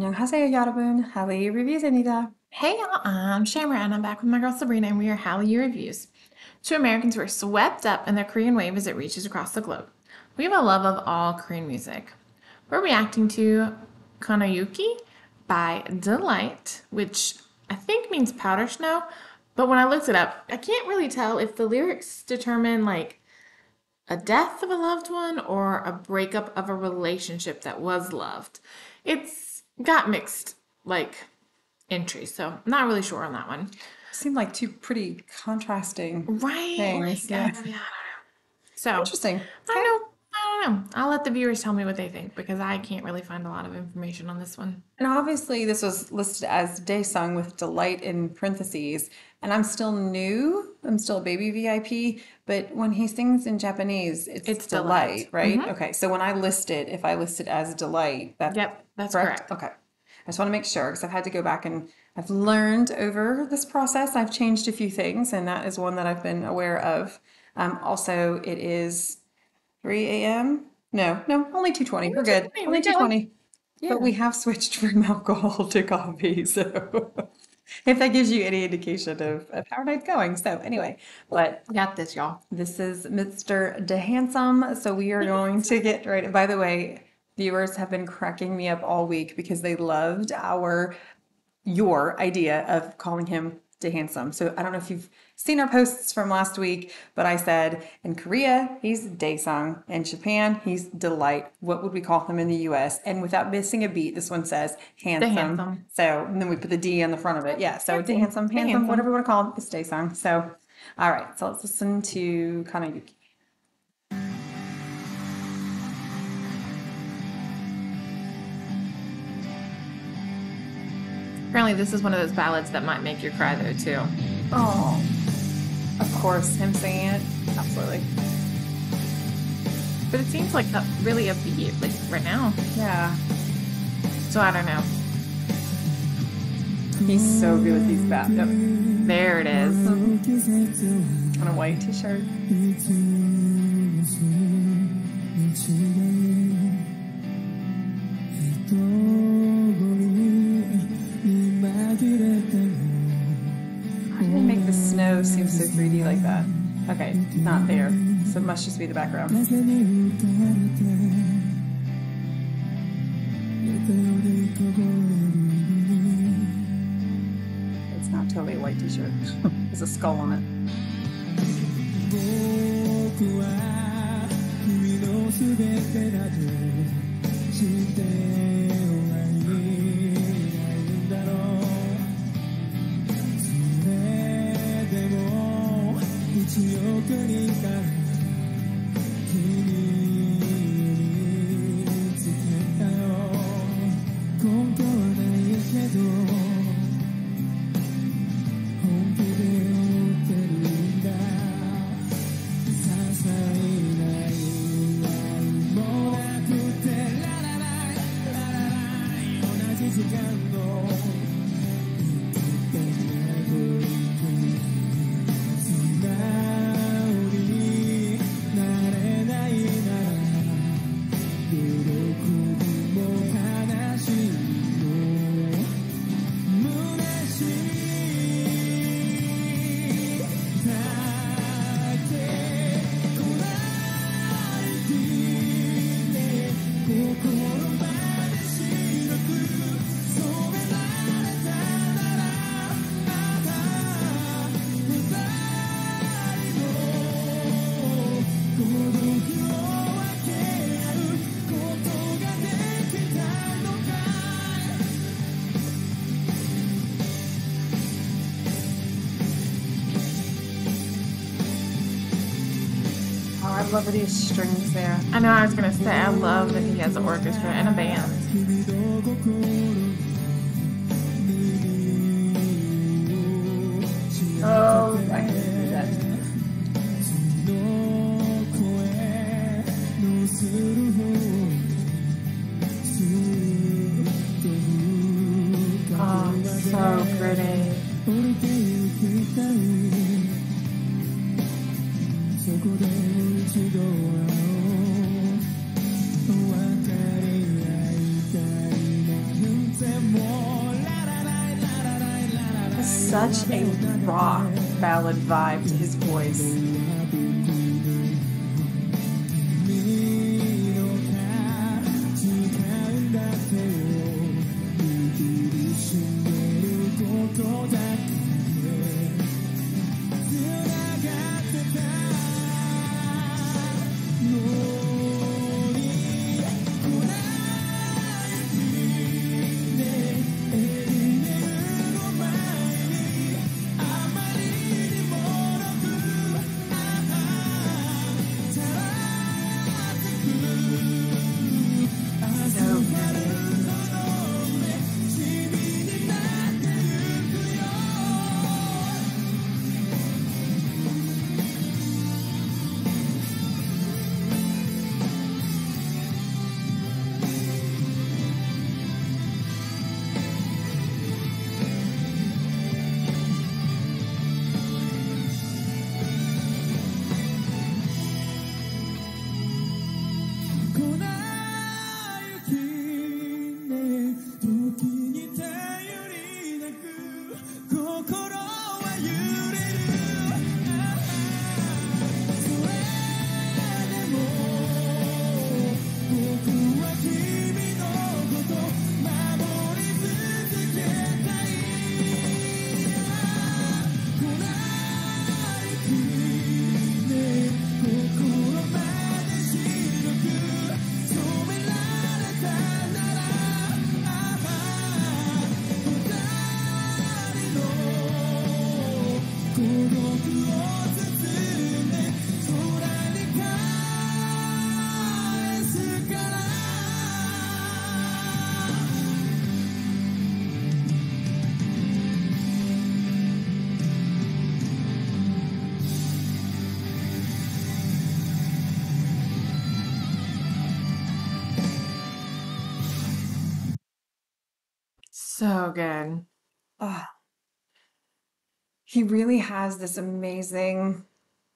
안녕하세요 여러분, 할리 Reviews입니다. Hey y'all, I'm Shamra and I'm back with my girl Sabrina and we are Hallyu Reviews. Two Americans were swept up in the Korean wave as it reaches across the globe. We have a love of all Korean music. We're reacting to Konayuki by D-Lite, which I think means powder snow, but when I looked it up, I can't really tell if the lyrics determine like a death of a loved one or a breakup of a relationship that was loved. It's got mixed like entries, so not really sure on that one. Seem like two pretty contrasting Right. things. yeah. I. So Interesting. I don't know. I don't know. I'll let the viewers tell me what they think because I can't really find a lot of information on this one. And obviously, this was listed as Daesung with D-Lite in parentheses. And I'm still new. I'm still a baby VIP. But when he sings in Japanese, it's, It's D-Lite, D-Lite. Mm-hmm. right? Okay. So when I list it, if I list it as D-Lite, that's Yep, that's correct. correct. Okay. I just want to make sure because I've had to go back and I've learned over this process. I've changed a few things, and that is one that I've been aware of. Um, also, it is 3 a.m. No, no, only 2:20. We're good. Only we're good. 2:20. But we have switched from alcohol to coffee, so if that gives you any indication of, of how our night's going. So anyway, but got this, y'all. this is Mr. DeHandsome, so we are going to get right. By the way, viewers have been cracking me up all week because they loved our your idea of calling him "de handsome." So I don't know if you've seen our posts from last week, but I said in Korea he's Daesung, in Japan he's D-Lite. What would we call him in the U.S.? And without missing a beat, this one says handsome. handsome. So and then we put the D on the front of it. Yeah. So Handsome. handsome, handsome, Handsome. whatever you want to call him, it's Daesung. So all right, so let's listen to Konayuki. Apparently, this is one of those ballads that might make you cry, though, too. Oh, of course, him singing it. Absolutely. But it seems like a, really upbeat, like right now. Yeah. So I don't know. He's so good with these bats. Yep. There it is. On a white t 3D like that? Okay, not there. So it must just be the background. It's not totally a white t shirt, there's a skull on it. Oh, I love these strings there. I know I was gonna say I love that he has an orchestra and a band. Oh, I can do that. Oh, so pretty. Such a rock ballad vibe to his voice. go, go. So good. Oh, he really has this amazing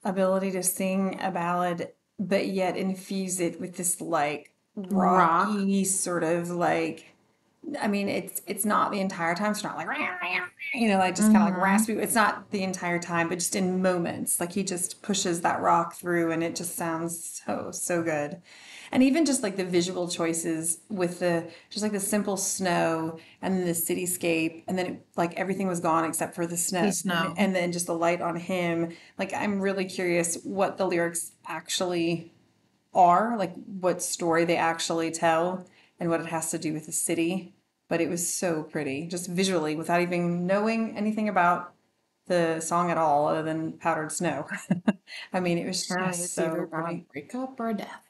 ability to sing a ballad, but yet infuse it with this like Rock. rocky sort of like. I mean, it's it's not the entire time. It's not like you know, like just kind of like mm-hmm. raspy. It's not the entire time, but just in moments, like he just pushes that rock through, and it just sounds so so good. And even just like the visual choices with the just like the simple snow and then the cityscape, and then it, like everything was gone except for the snow, The snow. and then just the light on him. Like I'm really curious what the lyrics actually are, like what story they actually tell, and what it has to do with the city. But it was so pretty, just visually, without even knowing anything about the song at all, other than powdered snow. I mean, it was just so pretty. breakup or death.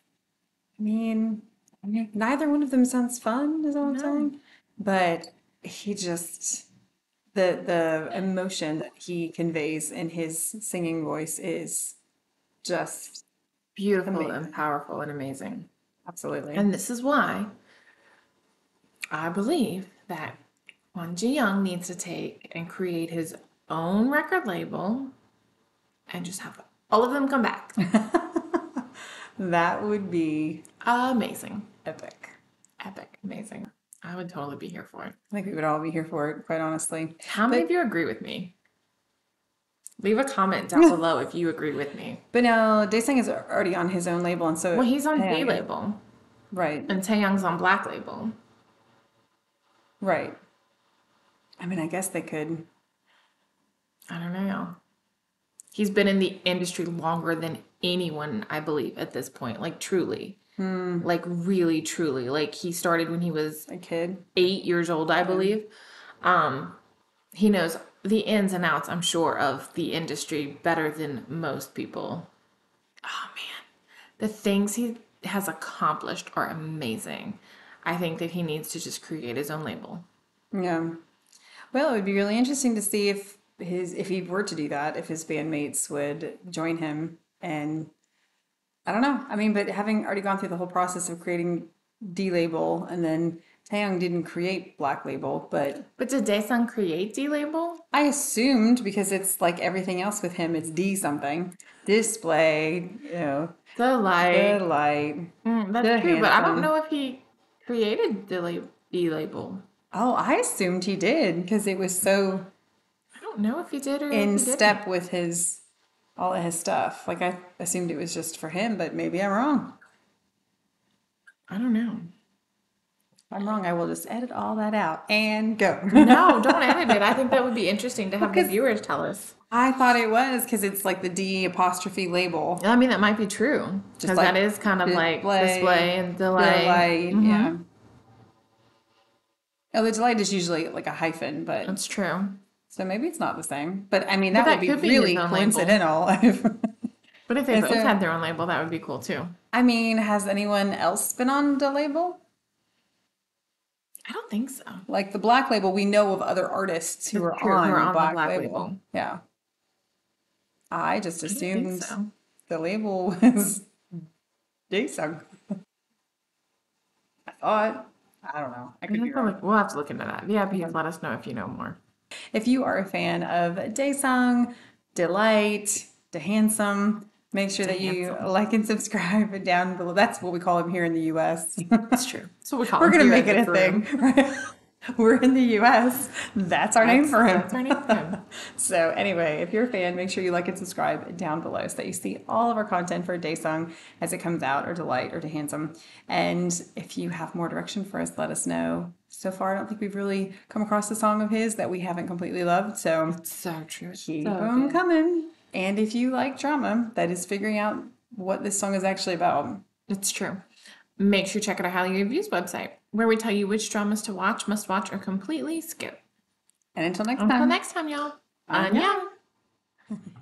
I mean, I mean, neither one of them sounds fun, is all I'm No. saying. But he just the the emotion that he conveys in his singing voice is just Beautiful and powerful and amazing. absolutely. And this is why I believe that Kwon Ji Yong needs to take and create his own record label and just have all of them come back. that would be Amazing. epic. Epic. Amazing. I would totally be here for it. I think we would all be here for it, quite honestly. How many of you agree with me? Leave a comment down below if you agree with me. But now Daesung is already on his own label, and so Well, he's on B label right, and Taeyang's on Black label. right. I mean, I guess they could. I don't know. He's been in the industry longer than anyone, I believe, at this point. Like truly. Like really, truly. Like he started when he was A kid. eight years old, I believe. Um, he knows the ins and outs, I'm sure, of the industry better than most people. Oh man. The things he has accomplished are amazing. I think that he needs to just create his own label. Yeah. Well, it would be really interesting to see if his if he were to do that, if his bandmates would join him and I don't know. I mean, but having already gone through the whole process of creating D label and then Taeyang didn't create Black Label, but But did Daesung create D label? I assumed because it's like everything else with him, it's D something. Display, you know, The light. the light. Mm, The that's true, but I don't know if he created the D label. Oh, I assumed he did because it was so don't know if he did or in step with his all of his stuff. Like I assumed it was just for him, but maybe I'm wrong. I don't know. If I'm wrong, I will just edit all that out and go. No, don't edit it. I think that would be interesting to have the viewers tell us. I thought it was because it's like the D apostrophe label. I mean, that might be true because like that is kind of like display, display and delay. D-Lite, Mhm. yeah. Oh, the D-Lite is usually like a hyphen, but That's true. So maybe it's not the same. But I mean, that, that would be could be his really coincidental. But if they both there- had their own label, that would be cool too. I mean, has anyone else been on the label? I don't think so. Like the black label, we know of other artists who are on, who are on the black, Black label. Label. Yeah. I just I assumed so. the label was Daesung. I thought. I don't know. I I could be wrong. we'll have to look into that. Yeah, please let us know if you know more. If you are a fan of Daesung, D-Lite, DeHandsome, make sure that you like and subscribe down below. That's what we call him here in the U.S. That's true. So we We're gonna make it a the thing. Right? We're in the U.S. That's our name for him. That's our name for him. So anyway, if you're a fan, make sure you like and subscribe down below so that you see all of our content for Daesung as it comes out, or D-Lite, or To Handsome. And if you have more direction for us, let us know. So far, I don't think we've really come across a song of his that we haven't completely loved. So So true. keep So them good. coming. And if you like drama, that is figuring out what this song is actually about. It's true. Make sure you check out our Hallyu Reviews website, where we tell you which dramas to watch, must watch, or completely skip. And until next Until time. next time, y'all. Annyeong.